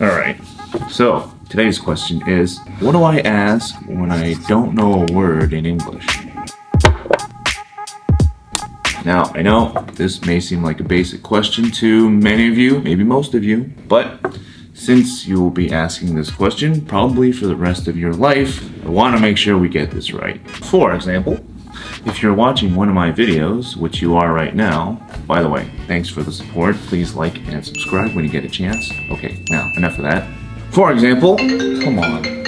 Alright, so today's question is What do I ask when I don't know a word in English? Now, I know this may seem like a basic question to many of you, maybe most of you, but since you will be asking this question probably for the rest of your life, I want to make sure we get this right. For example, if you're watching one of my videos, which you are right now, by the way, thanks for the support. Please like and subscribe when you get a chance. Okay, now enough of that. For example, come on.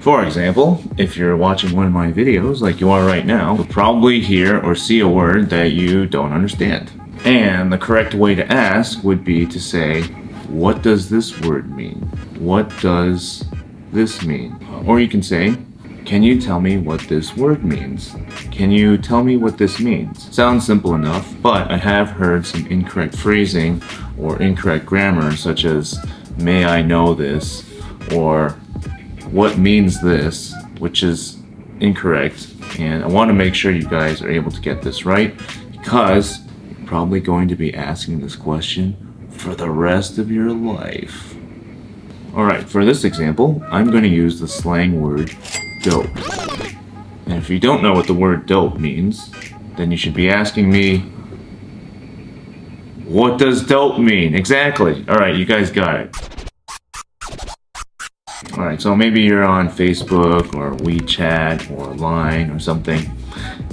For example, if you're watching one of my videos like you are right now, you'll probably hear or see a word that you don't understand. And the correct way to ask would be to say, what does this word mean? What does this mean? Or you can say, can you tell me what this word means? Can you tell me what this means? Sounds simple enough, but I have heard some incorrect phrasing or incorrect grammar such as, may I know this? Or what means this? Which is incorrect. And I want to make sure you guys are able to get this right because you're probably going to be asking this question for the rest of your life. Alright, for this example, I'm going to use the slang word dope. And if you don't know what the word dope means, then you should be asking me, what does dope mean? Exactly. Alright, you guys got it. Alright, so maybe you're on Facebook or WeChat or Line or something,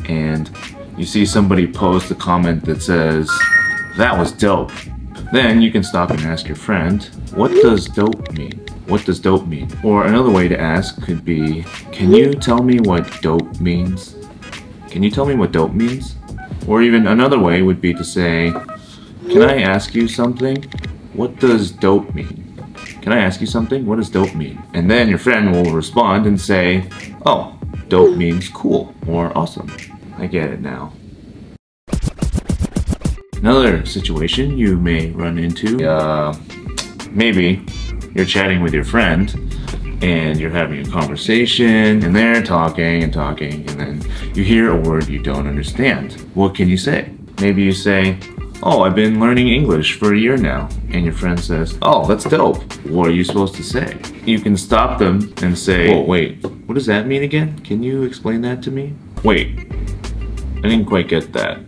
and you see somebody post a comment that says, that was dope. Then you can stop and ask your friend, what does dope mean? What does dope mean? Or another way to ask could be, can you tell me what dope means? Can you tell me what dope means? Or even another way would be to say, can I ask you something? What does dope mean? Can I ask you something? What does dope mean? And then your friend will respond and say, oh, dope means cool or awesome. I get it now. Another situation you may run into, uh, maybe you're chatting with your friend and you're having a conversation and they're talking and talking and then you hear a word you don't understand. What can you say? Maybe you say, oh, I've been learning English for a year now. And your friend says, oh, that's dope. What are you supposed to say? You can stop them and say, oh, wait, what does that mean again? Can you explain that to me? Wait, I didn't quite get that.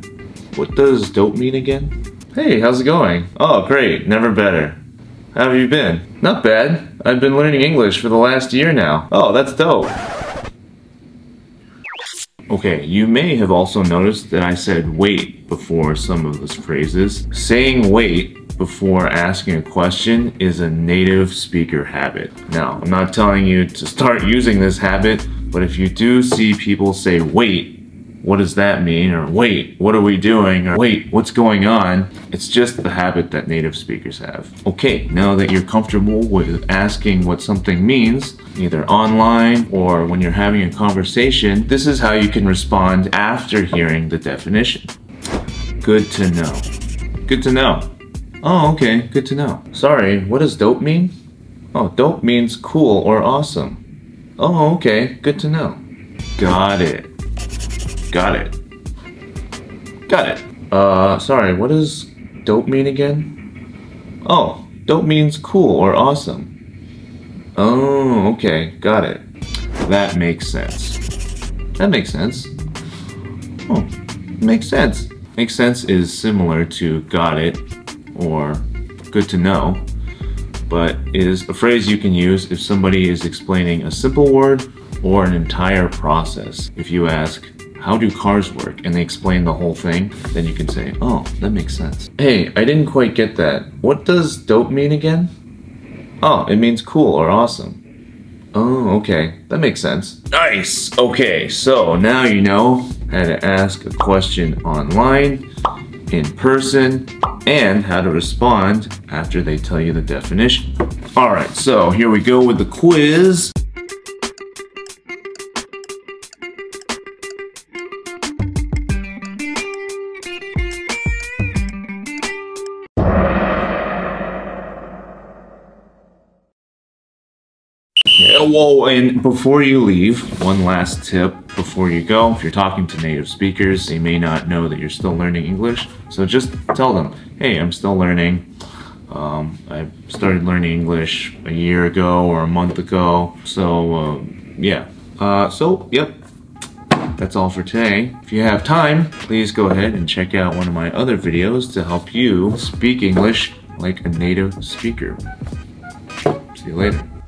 What does dope mean again? Hey, how's it going? Oh, great, never better. How have you been? Not bad. I've been learning English for the last year now. Oh, that's dope. Okay, you may have also noticed that I said wait before some of those phrases. Saying wait before asking a question is a native speaker habit. Now, I'm not telling you to start using this habit, but if you do see people say wait what does that mean? Or wait, what are we doing? Or wait, what's going on? It's just the habit that native speakers have. Okay, now that you're comfortable with asking what something means, either online or when you're having a conversation, this is how you can respond after hearing the definition. Good to know. Good to know. Oh, okay, good to know. Sorry, what does dope mean? Oh, dope means cool or awesome. Oh, okay, good to know. Got it. Got it. Got it. Uh, sorry, what does dope mean again? Oh, dope means cool or awesome. Oh, okay, got it. That makes sense. That makes sense. Oh, makes sense. Makes sense is similar to got it or good to know, but is a phrase you can use if somebody is explaining a simple word or an entire process. If you ask, how do cars work? And they explain the whole thing, then you can say, oh, that makes sense. Hey, I didn't quite get that. What does dope mean again? Oh, it means cool or awesome. Oh, okay. That makes sense. Nice! Okay, so now you know how to ask a question online, in person, and how to respond after they tell you the definition. Alright, so here we go with the quiz. Whoa, and before you leave, one last tip. before you go. If you're talking to native speakers, they may not know that you're still learning English. So just tell them, hey, I'm still learning. Um, I started learning English a year ago or a month ago. So, um, yeah. Uh, so, yep, that's all for today. If you have time, please go ahead and check out one of my other videos to help you speak English like a native speaker. See you later.